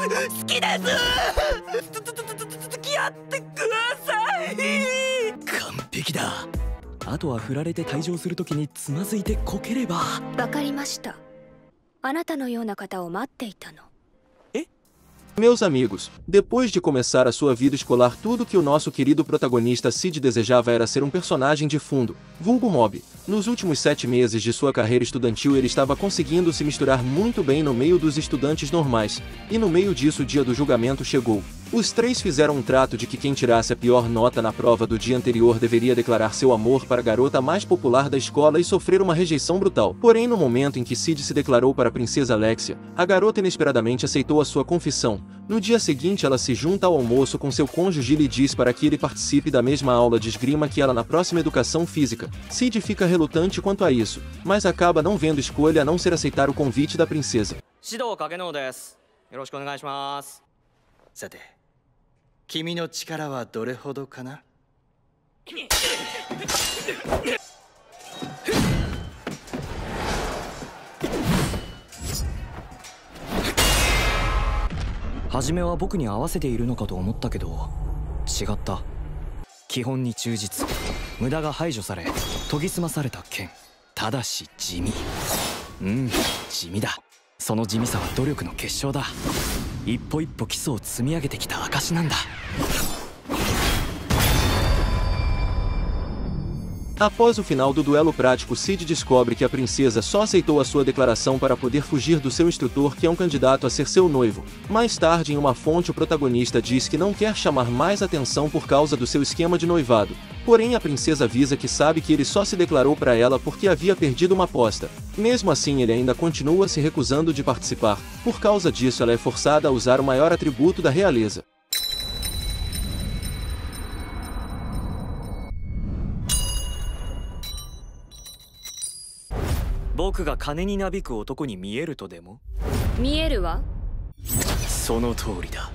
好きです。付き合ってください。完璧だ。あとは振られて退場するときにつまずいてこければ。わかりました。あなたのような方を待っていたの。Meus amigos, depois de começar a sua vida escolar, tudo que o nosso querido protagonista Sid desejava era ser um personagem de fundo, vulgo mob. Nos últimos sete meses de sua carreira estudantil, ele estava conseguindo se misturar muito bem no meio dos estudantes normais, e no meio disso o dia do julgamento chegou. Os três fizeram um trato de que quem tirasse a pior nota na prova do dia anterior deveria declarar seu amor para a garota mais popular da escola e sofrer uma rejeição brutal. Porém, no momento em que Sid se declarou para a princesa Alexia, a garota inesperadamente aceitou a sua confissão. No dia seguinte, ela se junta ao almoço com seu cônjuge e lhe diz para que ele participe da mesma aula de esgrima que ela na próxima educação física. Sid fica relutante quanto a isso, mas acaba não vendo escolha a não ser aceitar o convite da princesa. さて君の力はどれほどかな？初めは僕に合わせているのかと思ったけど違った。基本に忠実。無駄が排除され研ぎ澄まされた剣。ただし地味。うん地味だ。その地味さは努力の結晶だ。一歩一歩基礎を積み上げてきた証なんだ Após o final do duelo prático, Sid descobre que a princesa só aceitou a sua declaração para poder fugir do seu instrutor, que é um candidato a ser seu noivo. Mais tarde, em uma fonte, o protagonista diz que não quer chamar mais atenção por causa do seu esquema de noivado. Porém, a princesa avisa que sabe que ele só se declarou para ela porque havia perdido uma aposta. Mesmo assim, ele ainda continua se recusando de participar. Por causa disso, ela é forçada a usar o maior atributo da realeza. 僕が金になびく男に見えるとでも見えるわその通りだ